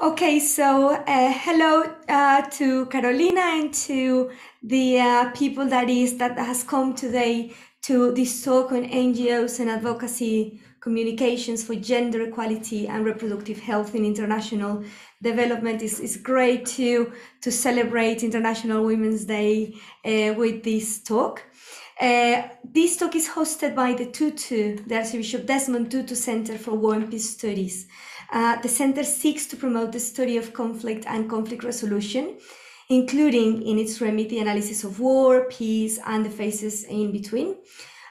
Okay, so uh, hello uh, to Carolina and to the uh, people that is that has come today to this talk on NGOs and advocacy communications for gender equality and reproductive health in international development. is is great to to celebrate International Women's Day uh, with this talk. Uh, this talk is hosted by the Tutu, the Archbishop Desmond Tutu Center for War and Peace Studies. Uh, the center seeks to promote the study of conflict and conflict resolution, including in its remit the analysis of war, peace, and the phases in between,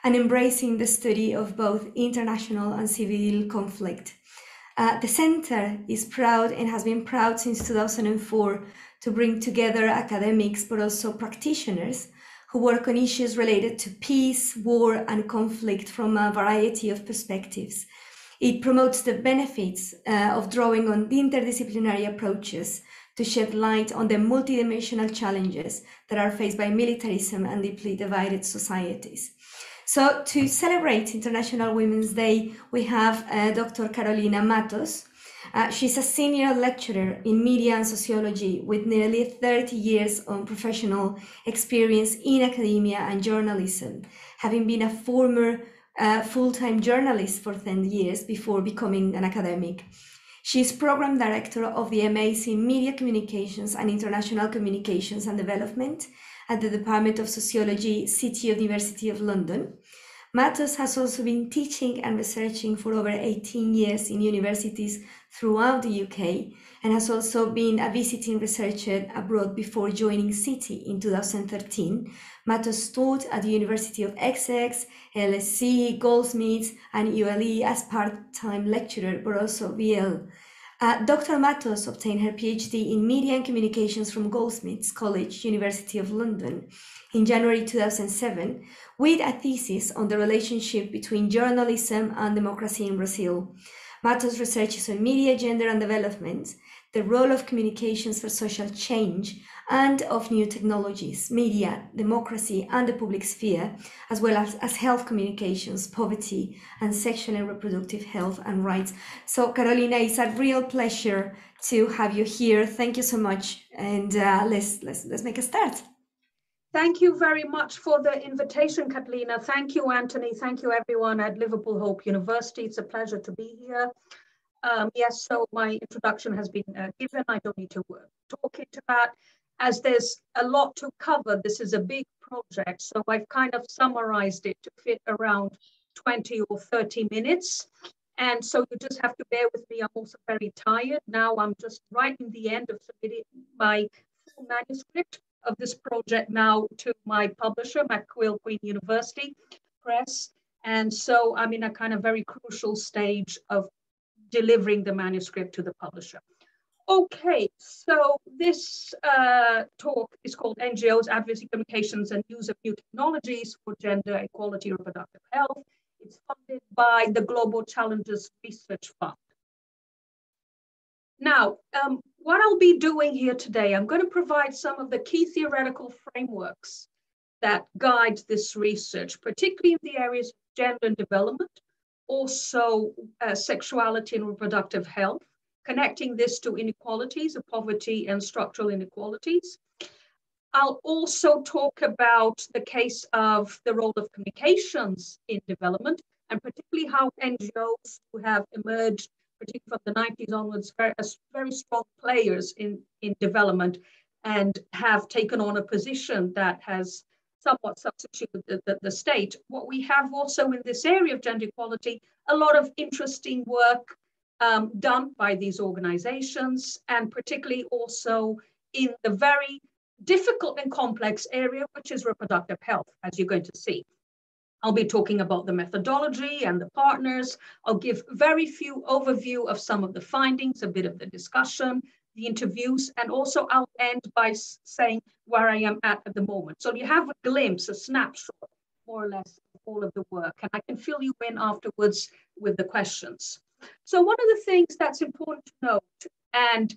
and embracing the study of both international and civil conflict. Uh, the center is proud and has been proud since 2004 to bring together academics but also practitioners who work on issues related to peace, war, and conflict from a variety of perspectives it promotes the benefits uh, of drawing on the interdisciplinary approaches to shed light on the multidimensional challenges that are faced by militarism and deeply divided societies. So, to celebrate International Women's Day, we have uh, Dr. Carolina Matos. Uh, she's a senior lecturer in media and sociology with nearly 30 years of professional experience in academia and journalism, having been a former a full-time journalist for 10 years before becoming an academic. She is program director of the MAC Media Communications and International Communications and Development at the Department of Sociology, City University of London. Matos has also been teaching and researching for over 18 years in universities throughout the UK and has also been a visiting researcher abroad before joining City in 2013. Matos taught at the University of Essex, LSE, Goldsmiths, and ULE as part-time lecturer, but also VL. Uh, Dr. Matos obtained her PhD in Media and Communications from Goldsmiths College, University of London, in January 2007, with a thesis on the relationship between journalism and democracy in Brazil. Matos researches on media, gender, and development, the role of communications for social change, and of new technologies, media, democracy, and the public sphere, as well as, as health communications, poverty, and sexual and reproductive health and rights. So, Carolina, it's a real pleasure to have you here. Thank you so much, and uh, let's let's let's make a start. Thank you very much for the invitation, Catalina. Thank you, Anthony. Thank you, everyone at Liverpool Hope University. It's a pleasure to be here. Um, yes, so my introduction has been uh, given. I don't need to uh, talk into that as there's a lot to cover, this is a big project. So I've kind of summarized it to fit around 20 or 30 minutes. And so you just have to bear with me. I'm also very tired. Now I'm just right in the end of submitting my full manuscript of this project now to my publisher, McGill Queen University Press. And so I'm in a kind of very crucial stage of delivering the manuscript to the publisher. Okay, so this uh, talk is called NGOs, Advocacy Communications and Use of New Technologies for Gender Equality and Reproductive Health. It's funded by the Global Challenges Research Fund. Now, um, what I'll be doing here today, I'm going to provide some of the key theoretical frameworks that guide this research, particularly in the areas of gender and development, also uh, sexuality and reproductive health, connecting this to inequalities of poverty and structural inequalities. I'll also talk about the case of the role of communications in development and particularly how NGOs who have emerged, particularly from the 90s onwards, very, as very strong players in, in development and have taken on a position that has somewhat substituted the, the, the, state. What we have also in this area of gender equality, a lot of interesting work um, done by these organizations, and particularly also in the very difficult and complex area, which is reproductive health, as you're going to see. I'll be talking about the methodology and the partners. I'll give very few overview of some of the findings, a bit of the discussion, the interviews, and also I'll end by saying where I am at at the moment. So you have a glimpse, a snapshot, more or less, of all of the work, and I can fill you in afterwards with the questions. So one of the things that's important to note, and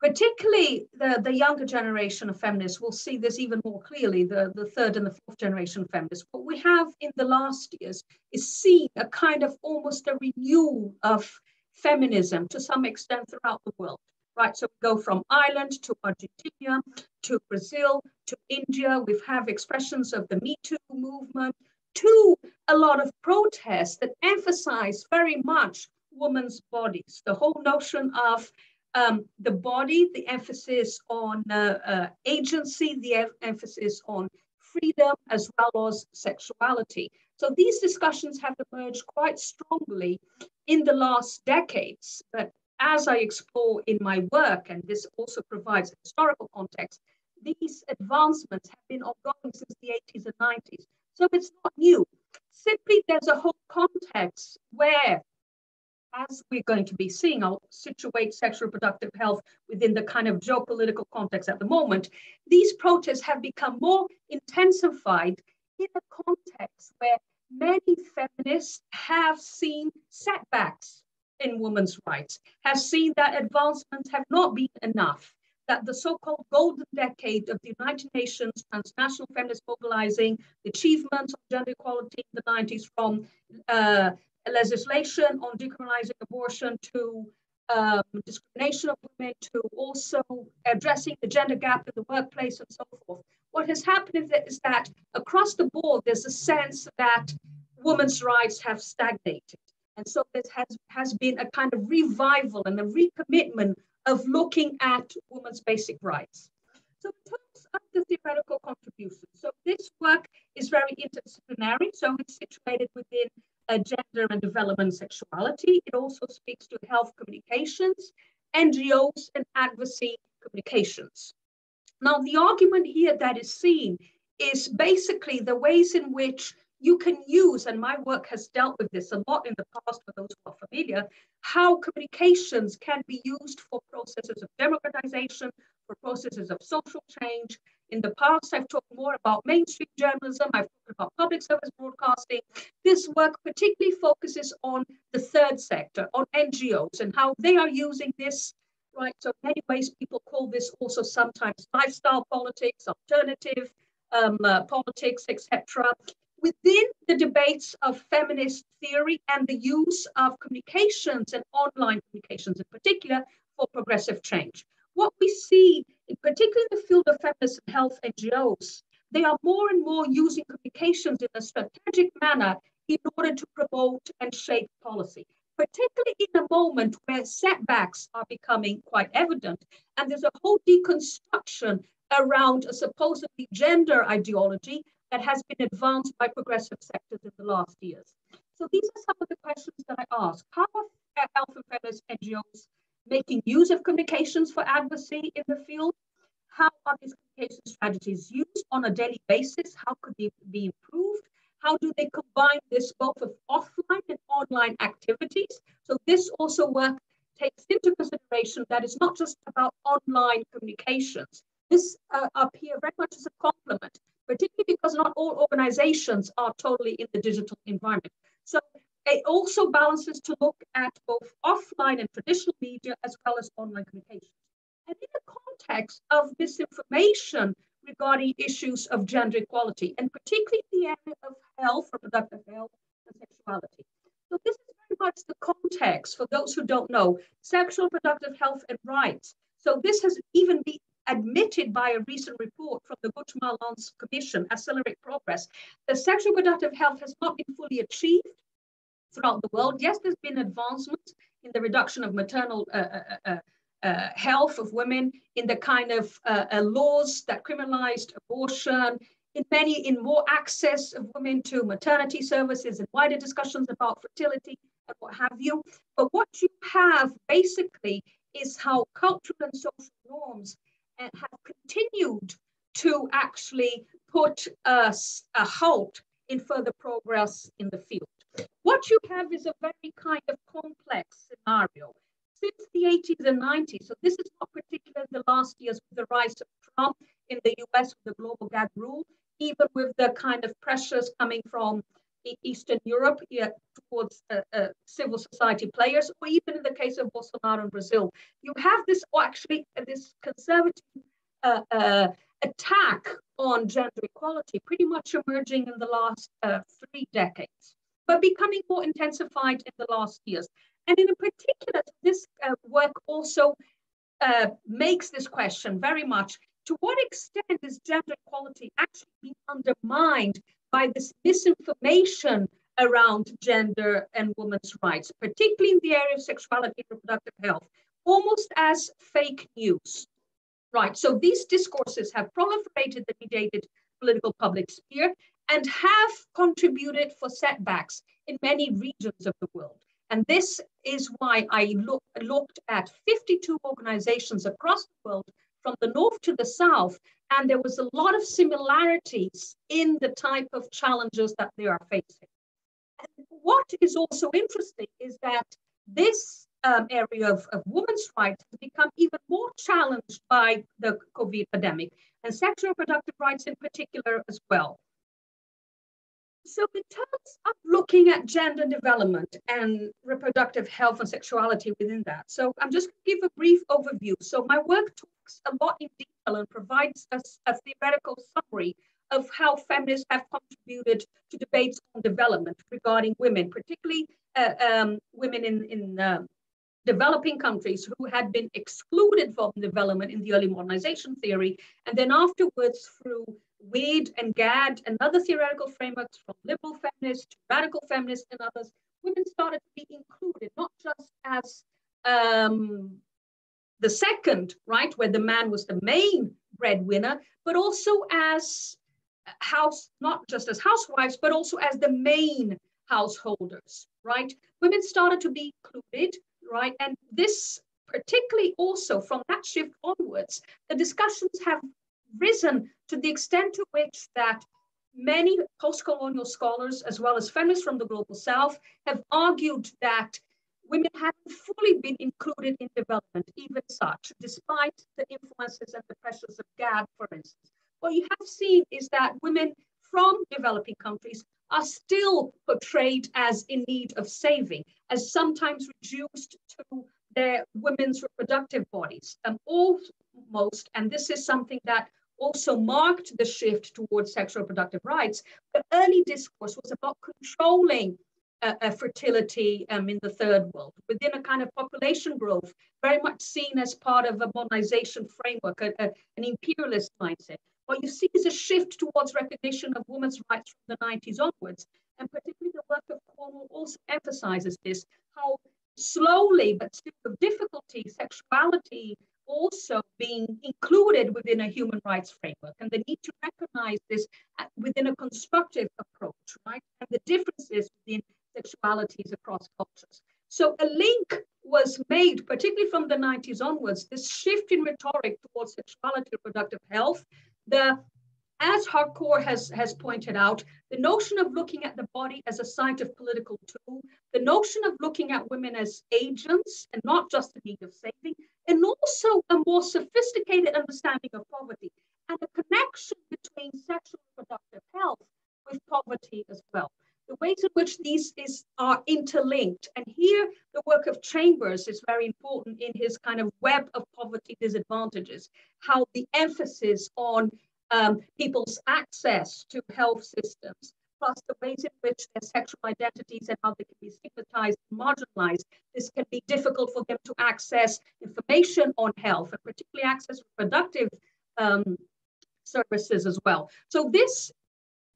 particularly the, the younger generation of feminists will see this even more clearly, the, the third and the fourth generation of feminists. What we have in the last years is seen a kind of almost a renewal of feminism to some extent throughout the world. right? So we go from Ireland to Argentina to Brazil to India. We have expressions of the Me Too movement to a lot of protests that emphasize very much women's bodies. The whole notion of um, the body, the emphasis on uh, uh, agency, the emphasis on freedom, as well as sexuality. So these discussions have emerged quite strongly in the last decades. But as I explore in my work, and this also provides historical context, these advancements have been ongoing since the 80s and 90s. So it's not new. Simply, there's a whole context where as we're going to be seeing, I'll situate sexual reproductive health within the kind of geopolitical context at the moment. These protests have become more intensified in a context where many feminists have seen setbacks in women's rights, have seen that advancements have not been enough, that the so-called golden decade of the United Nations transnational feminist mobilizing, the achievements of gender equality in the 90s from uh, legislation on decriminalizing abortion to um, discrimination of women to also addressing the gender gap in the workplace and so forth. What has happened is that across the board, there's a sense that women's rights have stagnated. And so there has, has been a kind of revival and a recommitment of looking at women's basic rights. So in terms of the theoretical contribution, so this work is very interdisciplinary. So it's situated within uh, gender and development sexuality. It also speaks to health communications, NGOs, and advocacy communications. Now, the argument here that is seen is basically the ways in which you can use, and my work has dealt with this a lot in the past for those who are familiar, how communications can be used for processes of democratization, for processes of social change. In the past, I've talked more about mainstream journalism, I've talked about public service broadcasting. This work particularly focuses on the third sector, on NGOs, and how they are using this right? So many ways people call this also sometimes lifestyle politics, alternative um, uh, politics, etc within the debates of feminist theory and the use of communications and online communications in particular for progressive change. What we see, in particular in the field of feminist and health NGOs, they are more and more using communications in a strategic manner in order to promote and shape policy, particularly in a moment where setbacks are becoming quite evident. And there's a whole deconstruction around a supposedly gender ideology that has been advanced by progressive sectors in the last years. So these are some of the questions that I ask. How are uh, health and feminist NGOs making use of communications for advocacy in the field? How are these communication strategies used on a daily basis? How could they be improved? How do they combine this both of offline and online activities? So this also work takes into consideration that it's not just about online communications. This uh, up here very much as a complement particularly because not all organizations are totally in the digital environment. So it also balances to look at both offline and traditional media as well as online communications. And in the context of misinformation regarding issues of gender equality, and particularly the area of health, reproductive health, and sexuality. So this is very much the context for those who don't know, sexual reproductive health and rights. So this has even been admitted by a recent report from the Guttmacher-Lancet Commission, Accelerate Progress, that sexual reproductive health has not been fully achieved throughout the world. Yes, there's been advancements in the reduction of maternal uh, uh, uh, uh health of women, in the kind of uh, uh, laws that criminalized abortion, in many, in more access of women to maternity services and wider discussions about fertility and what have you. But what you have basically is how cultural and social norms have continued to actually put us a halt in further progress in the field. What you have is a very kind of complex scenario. Since the 80s and 90s, so this is not particular the last years with the rise of Trump in the US with the global gag rule, even with the kind of pressures coming from Eastern Europe yeah, towards uh, uh, civil society players, or even in the case of Bolsonaro in Brazil, you have this or actually uh, this conservative uh, uh, attack on gender equality pretty much emerging in the last uh, three decades, but becoming more intensified in the last years. And in particular, this work also uh, makes this question very much to what extent is gender equality actually being undermined by this misinformation around gender and women's rights, particularly in the area of sexuality and reproductive health, almost as fake news. Right, so these discourses have proliferated the mediated political public sphere and have contributed for setbacks in many regions of the world. And this is why I look, looked at 52 organizations across the world from the north to the south, and there was a lot of similarities in the type of challenges that they are facing. And what is also interesting is that this um, area of, of women's rights has become even more challenged by the COVID pandemic, and sexual reproductive rights in particular as well. So, in terms of looking at gender development and reproductive health and sexuality within that, so I'm just going to give a brief overview. So, my work talks a lot in detail and provides us a theoretical summary of how feminists have contributed to debates on development regarding women, particularly uh, um, women in, in uh, developing countries who had been excluded from development in the early modernization theory, and then afterwards through WID and GAD and other theoretical frameworks from liberal feminists to radical feminists and others, women started to be included, not just as um, the second, right, where the man was the main breadwinner, but also as house, not just as housewives, but also as the main householders, right? Women started to be included, right? And this particularly also from that shift onwards, the discussions have risen to the extent to which that many post-colonial scholars, as well as feminists from the global south, have argued that women haven't fully been included in development, even such, despite the influences and the pressures of GAD, for instance. What you have seen is that women from developing countries are still portrayed as in need of saving, as sometimes reduced to their women's reproductive bodies, um, almost, and this is something that also marked the shift towards sexual reproductive rights. The early discourse was about controlling uh, uh, fertility um, in the third world within a kind of population growth, very much seen as part of a modernization framework, a, a, an imperialist mindset. What you see is a shift towards recognition of women's rights from the 90s onwards. And particularly the work of Cornwall also emphasizes this, how slowly but still with difficulty, sexuality also being included within a human rights framework and the need to recognize this uh, within a constructive approach, right? And the differences within sexualities across cultures. So a link was made, particularly from the 90s onwards, this shift in rhetoric towards sexuality, reproductive health, the as Harcourt has, has pointed out, the notion of looking at the body as a site of political tool, the notion of looking at women as agents and not just in need of saving, and also a more sophisticated understanding of poverty and a connection between sexual reproductive health with poverty as well. The ways in which these is, are interlinked. And here, the work of Chambers is very important in his kind of web of poverty disadvantages, how the emphasis on um, people's access to health systems, plus the ways in which their sexual identities and how they can be stigmatized and marginalized. This can be difficult for them to access information on health and particularly access reproductive um, services as well. So this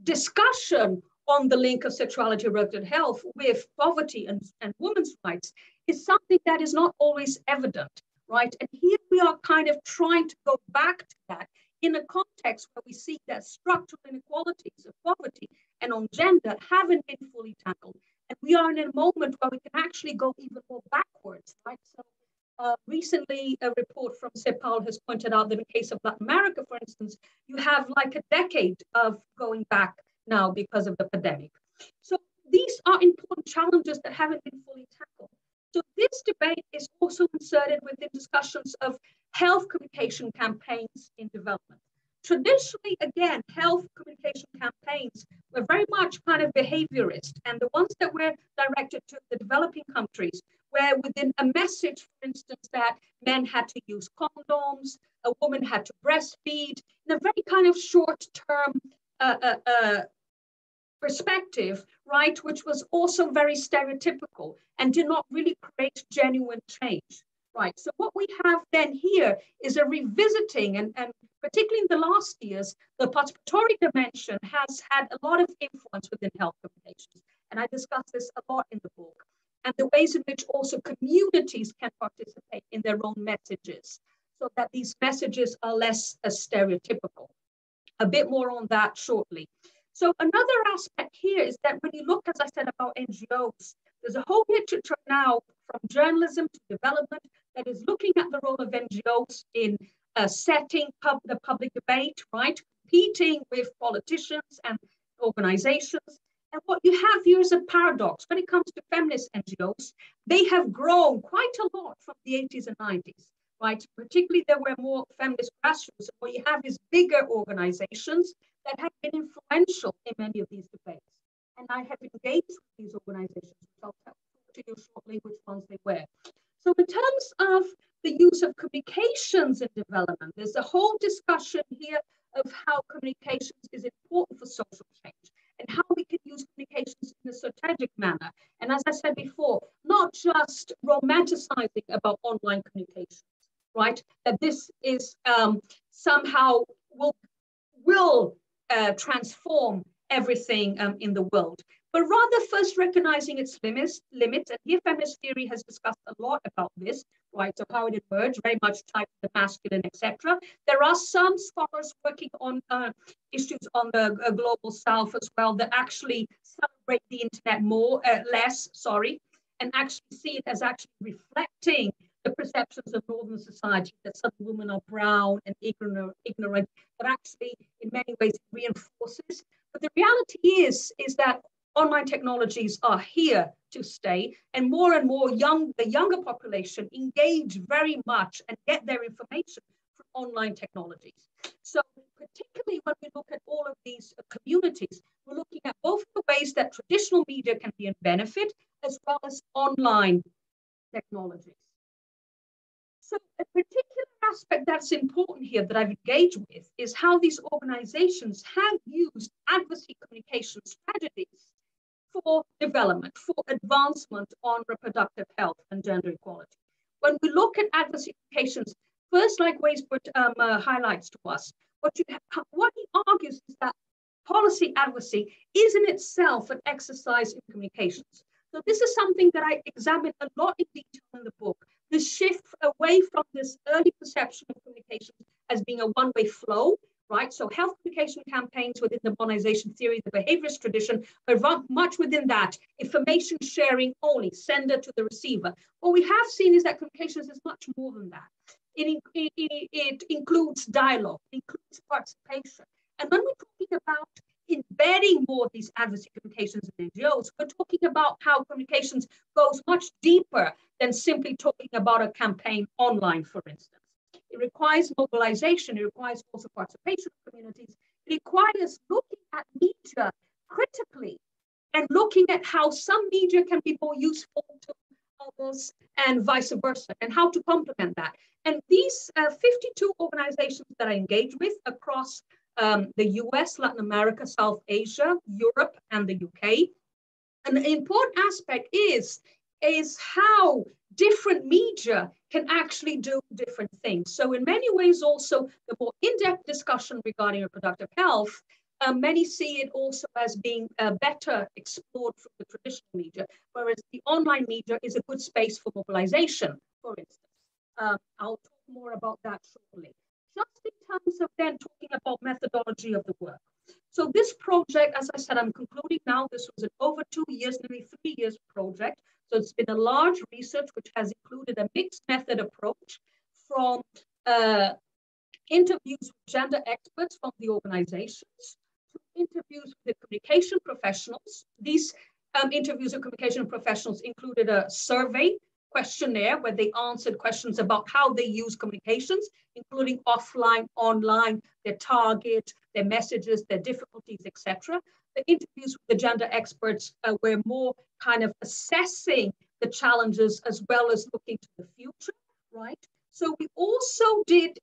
discussion on the link of sexuality reproductive health with poverty and, and women's rights is something that is not always evident, right? And here we are kind of trying to go back to that in a context where we see that structural inequalities of poverty and on gender haven't been fully tackled. And we are in a moment where we can actually go even more backwards, right? So uh, recently, a report from CEPAL has pointed out that in the case of Latin America, for instance, you have like a decade of going back now because of the pandemic. So these are important challenges that haven't been fully tackled. So this debate is also inserted within discussions of health communication campaigns in development. Traditionally, again, health communication campaigns were very much kind of behaviorist, and the ones that were directed to the developing countries were within a message, for instance, that men had to use condoms, a woman had to breastfeed, in a very kind of short term uh, uh, uh, perspective, right, which was also very stereotypical and did not really create genuine change. Right? So what we have then here is a revisiting, and, and particularly in the last years, the participatory dimension has had a lot of influence within health communications. And I discuss this a lot in the book. And the ways in which also communities can participate in their own messages so that these messages are less as stereotypical. A bit more on that shortly. So another aspect here is that when you look, as I said, about NGOs, there's a whole literature now from journalism to development that is looking at the role of NGOs in uh, setting pub, the public debate, right? Competing with politicians and organizations. And what you have here is a paradox. When it comes to feminist NGOs, they have grown quite a lot from the 80s and 90s, right? Particularly there were more feminist grassroots. What you have is bigger organizations that have been influential in many of these debates. And I have engaged with these organizations, which I'll talk to you shortly which ones they were. So in terms of the use of communications in development, there's a whole discussion here of how communications is important for social change and how we can use communications in a strategic manner. And as I said before, not just romanticizing about online communications, right? That this is um, somehow will, will uh, transform everything um, in the world, but rather first recognizing its limits, limits. And here feminist theory has discussed a lot about this, right? So how it emerged, very much tied to the masculine, etc. There are some scholars working on uh, issues on the uh, global south as well that actually celebrate the internet more, uh, less, sorry, and actually see it as actually reflecting the perceptions of northern society that some women are brown and ignorant, ignorant, but actually in many ways reinforces. But the reality is, is that online technologies are here to stay and more and more young, the younger population engage very much and get their information from online technologies. So particularly when we look at all of these uh, communities, we're looking at both the ways that traditional media can be in benefit as well as online technologies. So a particular aspect that's important here that I've engaged with is how these organizations have used advocacy communication strategies for development, for advancement on reproductive health and gender equality. When we look at advocacy communications, first, like Weisbrot um, uh, highlights to us, what, you, what he argues is that policy advocacy is in itself an exercise in communications. So this is something that I examine a lot in detail in the book the shift away from this early perception of communication as being a one-way flow, right? So health communication campaigns within the modernization theory, the behaviorist tradition, but much within that, information sharing only, sender to the receiver. What we have seen is that communications is much more than that. It, it, it includes dialogue, it includes participation. And when we're talking about embedding more of these advocacy communications in NGOs, we're talking about how communications goes much deeper than simply talking about a campaign online, for instance. It requires mobilization, it requires also participation of communities, it requires looking at media critically and looking at how some media can be more useful to others and vice versa, and how to complement that. And these uh, 52 organizations that I engage with across um, the US, Latin America, South Asia, Europe, and the UK. An important aspect is, is how different media can actually do different things. So in many ways also, the more in-depth discussion regarding reproductive health, uh, many see it also as being uh, better explored from the traditional media, whereas the online media is a good space for mobilization, for instance. Um, I'll talk more about that shortly just in terms of then talking about methodology of the work. So this project, as I said, I'm concluding now. This was an over two years, nearly three years project. So it's been a large research which has included a mixed method approach from uh, interviews with gender experts from the organizations to interviews with the communication professionals. These um, interviews with communication professionals included a survey questionnaire where they answered questions about how they use communications, including offline, online, their target, their messages, their difficulties, etc. The interviews with the gender experts uh, were more kind of assessing the challenges as well as looking to the future, right? So we also did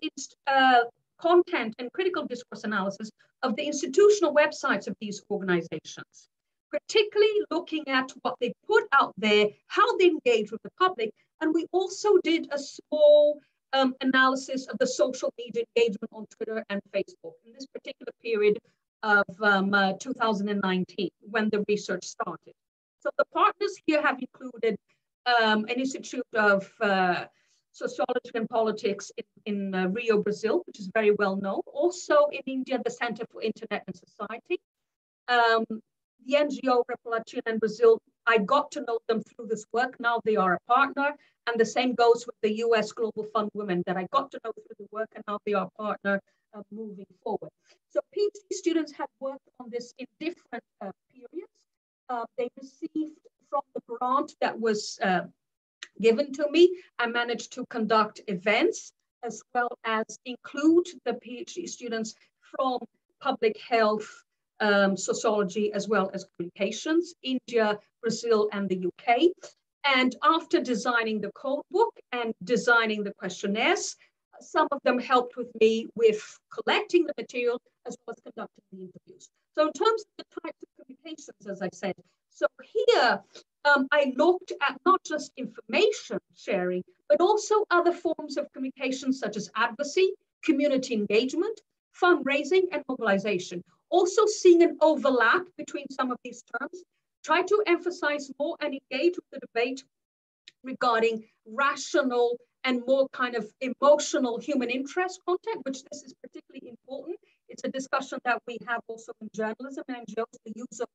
uh, content and critical discourse analysis of the institutional websites of these organizations particularly looking at what they put out there, how they engage with the public, And we also did a small um, analysis of the social media engagement on Twitter and Facebook in this particular period of um, uh, 2019 when the research started. So the partners here have included um, an Institute of uh, Sociology and Politics in, in uh, Rio, Brazil, which is very well known. Also in India, the Center for Internet and Society. Um, the NGO República in Brazil, I got to know them through this work. Now they are a partner. And the same goes with the US Global Fund Women that I got to know through the work and now they are a partner uh, moving forward. So PhD students have worked on this in different uh, periods. Uh, they received from the grant that was uh, given to me, I managed to conduct events as well as include the PhD students from public health, um, sociology, as well as communications, India, Brazil, and the UK. And after designing the code book and designing the questionnaires, some of them helped with me with collecting the material as well as conducting the interviews. So in terms of the types of communications, as I said, so here um, I looked at not just information sharing, but also other forms of communication such as advocacy, community engagement, fundraising, and mobilization. Also seeing an overlap between some of these terms, try to emphasize more and engage with the debate regarding rational and more kind of emotional human interest content, which this is particularly important. It's a discussion that we have also in journalism and NGOs, the use of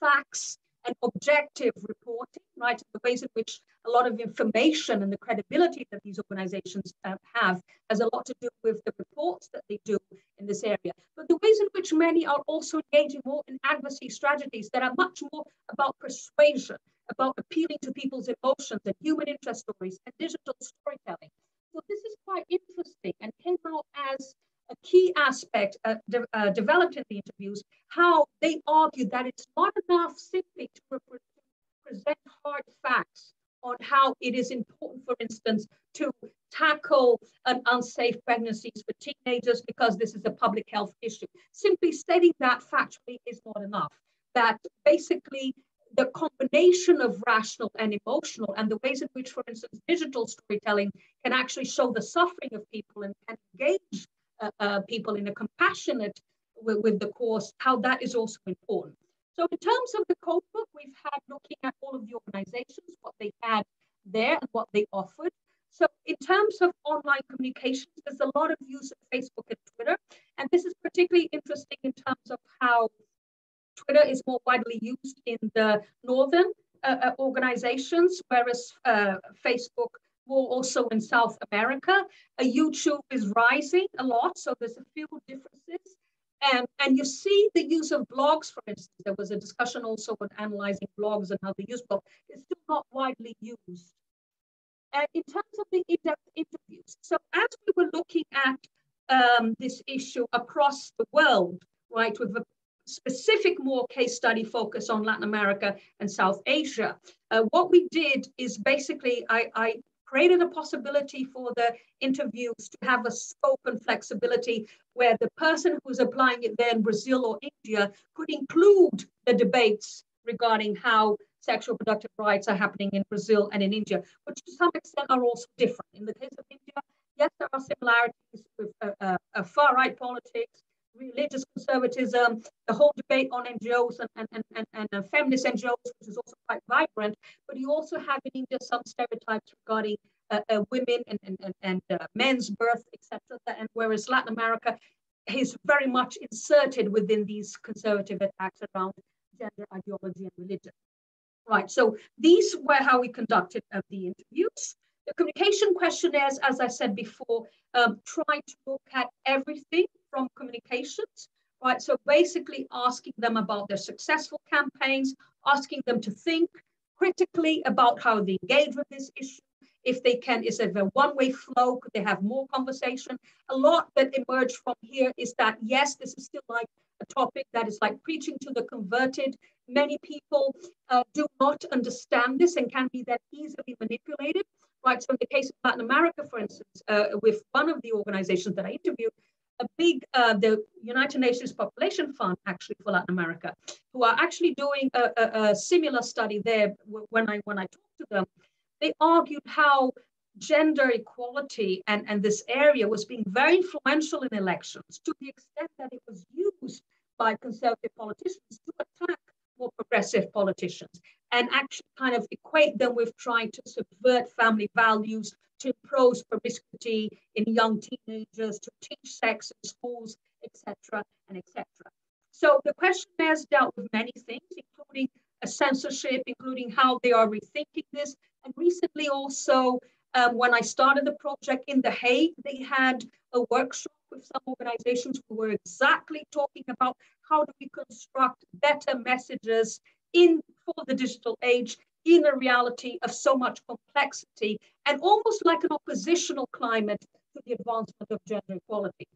facts and objective reporting, right? The ways in which a lot of information and the credibility that these organizations uh, have has a lot to do with the reports that they do in this area. But the ways in which many are also engaging more in advocacy strategies that are much more about persuasion, about appealing to people's emotions and human interest stories and digital storytelling. So this is quite interesting and came out as a key aspect uh, de uh, developed in the interviews, how they argue that it's not enough simply to present hard facts on how it is important, for instance, to tackle an unsafe pregnancies for teenagers because this is a public health issue. Simply stating that factually is not enough. That basically the combination of rational and emotional and the ways in which, for instance, digital storytelling can actually show the suffering of people and can engage uh, uh, people in a compassionate with, with the course, how that is also important. So in terms of the code book, we've had looking at all of the organizations, what they had there and what they offered. So in terms of online communications, there's a lot of use of Facebook and Twitter. And this is particularly interesting in terms of how Twitter is more widely used in the northern uh, uh organizations, whereas uh, Facebook more also in South America. Uh, YouTube is rising a lot, so there's a few differences. And, and you see the use of blogs, for instance. There was a discussion also on analyzing blogs and how they use blogs. It's still not widely used. And in terms of the in-depth interviews, so as we were looking at um, this issue across the world, right, with a specific more case study focus on Latin America and South Asia, uh, what we did is basically I, I created a possibility for the interviews to have a scope and flexibility where the person who's applying it there in Brazil or India could include the debates regarding how sexual productive rights are happening in Brazil and in India, which to some extent are also different. In the case of India, yes, there are similarities with uh, uh, uh far right politics, religious conservatism, the whole debate on NGOs and, and, and, and uh, feminist NGOs, which is also quite vibrant. But you also have in India some stereotypes regarding uh, uh, women and, and, and uh, men's birth, etc. And whereas Latin America is very much inserted within these conservative attacks around gender ideology and religion. Right, so these were how we conducted uh, the interviews. The communication questionnaires, as I said before, um, try to look at everything from communications, right? So basically asking them about their successful campaigns, asking them to think critically about how they engage with this issue. If they can, is it a one-way flow? Could they have more conversation? A lot that emerged from here is that, yes, this is still like a topic that is like preaching to the converted. Many people uh, do not understand this and can be that easily manipulated. Right, so in the case of Latin America, for instance, uh, with one of the organizations that I interviewed, a big, uh, the United Nations Population Fund actually for Latin America, who are actually doing a, a, a similar study there. When I, when I talked to them, they argued how gender equality and, and this area was being very influential in elections to the extent that it was used by conservative politicians to attack more progressive politicians and actually kind of equate them with trying to subvert family values, to impose promiscuity in young teenagers, to teach sex in schools, etc., and etc. So the questionnaires dealt with many things, including a censorship, including how they are rethinking this. And recently also, um, when I started the project in The Hague, they had a workshop with some organizations who were exactly talking about how do we construct better messages in for the digital age in a reality of so much complexity and almost like an oppositional climate to the advancement of gender equality.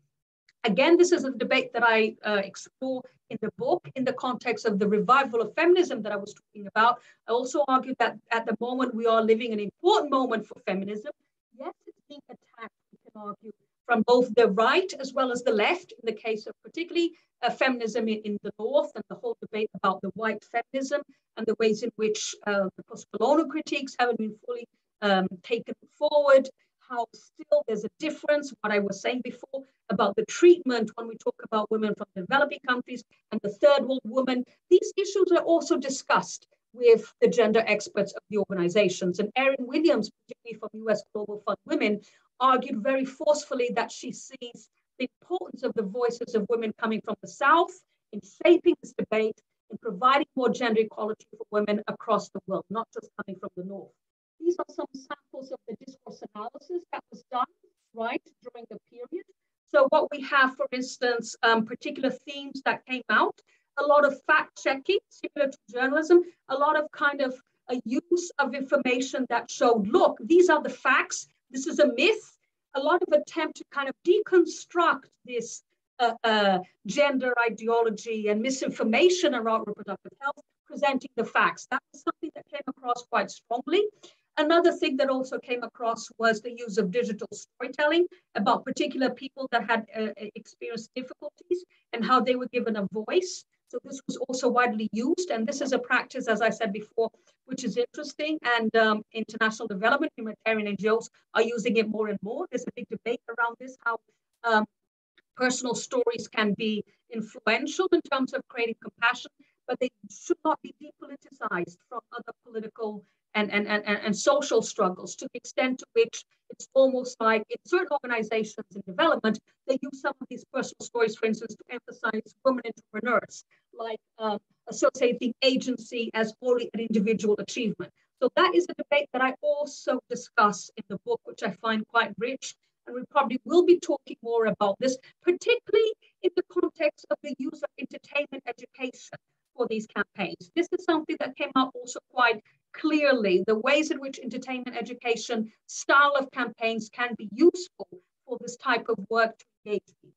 Again, this is a debate that I uh, explore in the book in the context of the revival of feminism that I was talking about. I also argue that at the moment we are living an important moment for feminism. Yes, it's being attacked, we can argue, from both the right as well as the left, in the case of particularly uh, feminism in, in, the North and the whole debate about the white feminism and the ways in which uh, the post-colonial critiques haven't been fully um, taken forward, how still there's a difference, what I was saying before about the treatment when we talk about women from developing countries and the third world woman. These issues are also discussed with the gender experts of the organizations. And Erin Williams, particularly from US Global Fund Women, argued very forcefully that she sees the importance of the voices of women coming from the South in shaping this debate and providing more gender equality for women across the world, not just coming from the North. These are some samples of the discourse analysis that was done, right, during the period. So what we have, for instance, um, particular themes that came out, a lot of fact checking, similar to journalism, a lot of kind of a use of information that showed, look, these are the facts, this is a myth, a lot of attempt to kind of deconstruct this uh, uh, gender ideology and misinformation around reproductive health, presenting the facts. That was something that came across quite strongly. Another thing that also came across was the use of digital storytelling about particular people that had uh, experienced difficulties and how they were given a voice. So this was also widely used. And this is a practice, as I said before, which is interesting. And um, international development, humanitarian NGOs are using it more and more. There's a big debate around this, how um, personal stories can be influential in terms of creating compassion, but they should not be depoliticized from other political and, and, and, and social struggles to the extent to which it's almost like in certain organizations in development, they use some of these personal stories, for instance, to emphasize women entrepreneurs, like um, associating agency as only an individual achievement. So that is a debate that I also discuss in the book, which I find quite rich. And we probably will be talking more about this, particularly in the context of the use of entertainment education for these campaigns. This is something that came out also quite clearly the ways in which entertainment education style of campaigns can be useful for this type of work to engage people.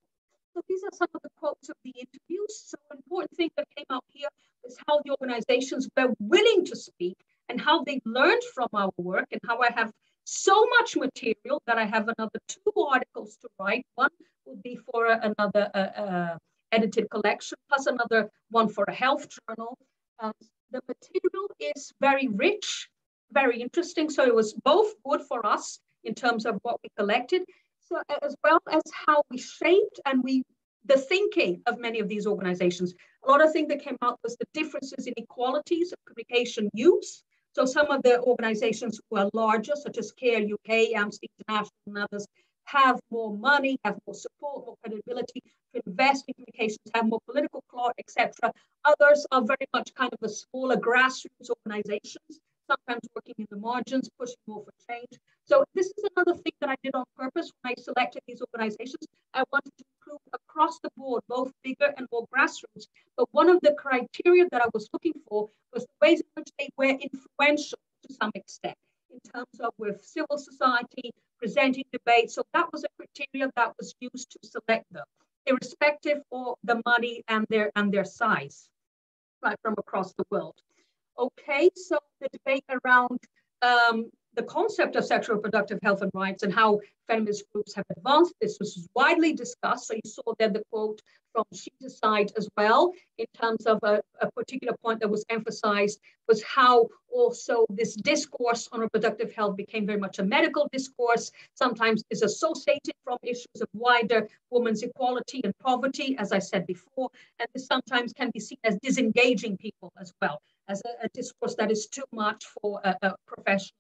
So these are some of the quotes of the interviews. So an important thing that came out here is how the organizations were willing to speak and how they learned from our work and how I have so much material that I have another two articles to write. One will be for another uh, uh, edited collection, plus another one for a health journal. Um, the material is very rich, very interesting. So it was both good for us in terms of what we collected, so as well as how we shaped and we the thinking of many of these organizations. A lot of things that came out was the differences in equalities of communication use. So some of the organizations who are larger, such as CARE UK, Amnesty International, and others, have more money, have more support, more credibility to invest in communications, have more political clout, etc. Others are very much kind of a smaller grassroots organizations, sometimes working in the margins, pushing more for change. So this is another thing that I did on purpose when I selected these organizations. I wanted to include across the board, both bigger and more grassroots. But one of the criteria that I was looking for was the ways in which they were influential to some extent in terms of with civil society, presenting debates. So that was a criteria that was used to select them, irrespective of the money and their and their size, right, from across the world. Okay, so the debate around um, the concept of sexual reproductive health and rights and how feminist groups have advanced this was widely discussed. So you saw there the quote from She Decide as well, in terms of a, a, particular point that was emphasized was how also this discourse on reproductive health became very much a medical discourse, sometimes is associated from issues of wider women's equality and poverty, as I said before, and this sometimes can be seen as disengaging people as well, as a, a discourse that is too much for a, a professional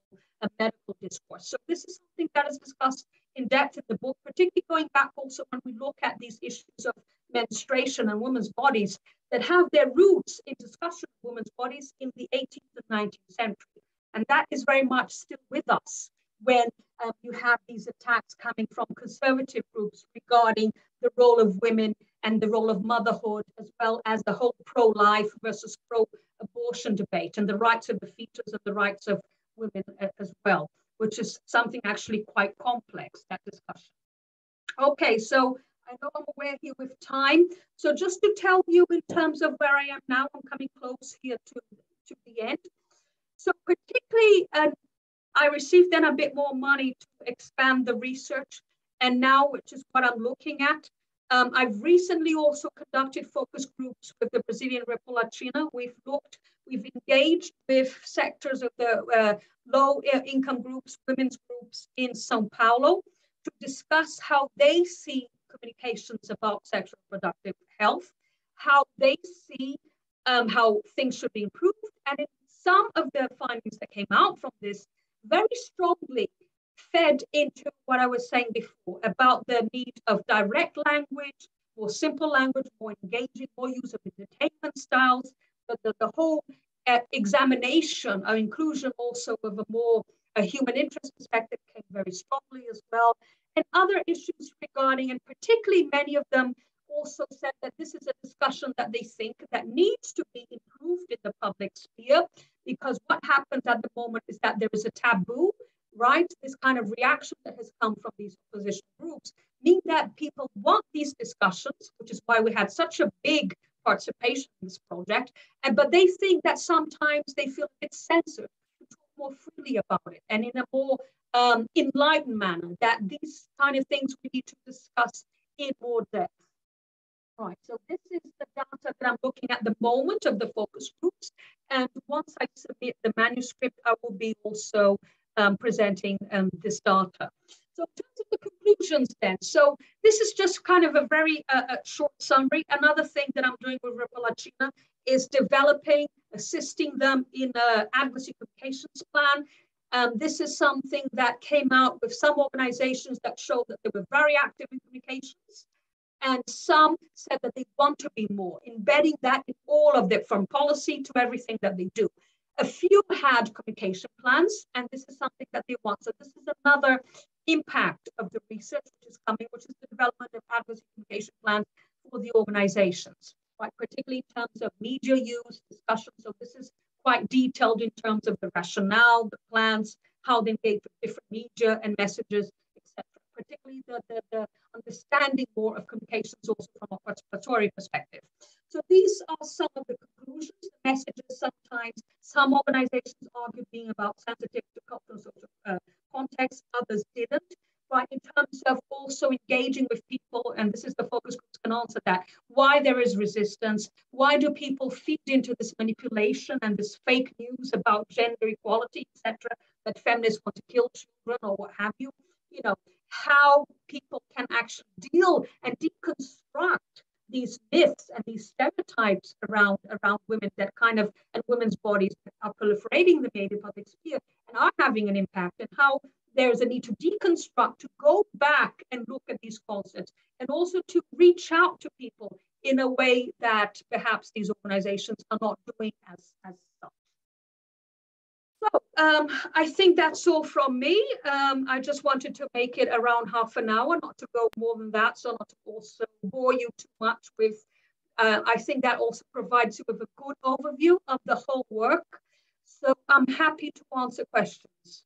a medical discourse. So this is something that is discussed in depth in the book, particularly going back also when we look at these issues of menstruation and women's bodies that have their roots in discussion of women's bodies in the 18th and 19th century. And that is very much still with us when um, you have these attacks coming from conservative groups regarding the role of women and the role of motherhood, as well as the whole pro life versus pro abortion debate and the rights of the fetus and the rights of women as well, which is something actually quite complex, that discussion. Okay, so I know I'm aware here with time. So just to tell you in terms of where I am now, I'm coming close here to, to the end. So particularly, uh, I received then a bit more money to expand the research. And now, which is what I'm looking at, um, I've recently also conducted focus groups with the Brazilian Ripple Latina. We've looked, we've engaged with sectors of the uh, low income groups, women's groups in Sao Paulo to discuss how they see communications about sexual reproductive health, how they see um, how things should be improved. And in some of the findings that came out from this very strongly fed into what I was saying before about the need of direct language, more simple language, more engaging, more use of entertainment styles, the, the whole uh, examination or inclusion also of a more a human interest perspective came very strongly as well. And other issues regarding, and particularly many of them also said that this is a discussion that they think that needs to be improved in the public sphere because what happens at the moment is that there is a taboo right? This kind of reaction that has come from these opposition groups mean that people want these discussions which is why we had such a big participation in this project and but they think that sometimes they feel it's censored to talk more freely about it and in a more um, enlightened manner that these kind of things we need to discuss in more depth. Right, so this is the data that I'm looking at the moment of the focus groups. And once I submit the manuscript, I will be also um, presenting um, this data. So in terms of the conclusions then, so this is just kind of a very uh, a short summary. Another thing that I'm doing with Ripple Latina is developing, assisting them in an advocacy communications plan um, this is something that came out with some organizations that showed that they were very active in communications. And some said that they want to be more, embedding that in all of it, from policy to everything that they do. A few had communication plans, and this is something that they want. So this is another impact of the research which is coming, which is the development of advocacy communication plans for the organizations, right? Particularly in terms of media use, discussion. So this is quite detailed in terms of the rationale, the plans, how they engage with different media and messages, etc. Particularly the, the, the, understanding more of communications also from a participatory perspective. So these are some of the conclusions, the messages sometimes some organizations argue being about sensitive to cultural social context, others didn't right, in terms of also engaging with people, and this is the focus groups can answer that, why there is resistance, why do people feed into this manipulation and this fake news about gender equality, etc., that feminists want to kill children or what have you, you know, how people can actually deal and deconstruct these myths and these stereotypes around around women that kind of and women's bodies are proliferating the media public sphere and are having an impact and how there's a need to deconstruct, to go back and look at these concepts, and also to reach out to people in a way that perhaps these organizations are not doing as, as such. So um, I think that's all from me. Um, I just wanted to make it around half an hour, not to go more than that, so not to also bore you too much with. Uh, I think that also provides you with a good overview of the whole work. So I'm happy to answer questions.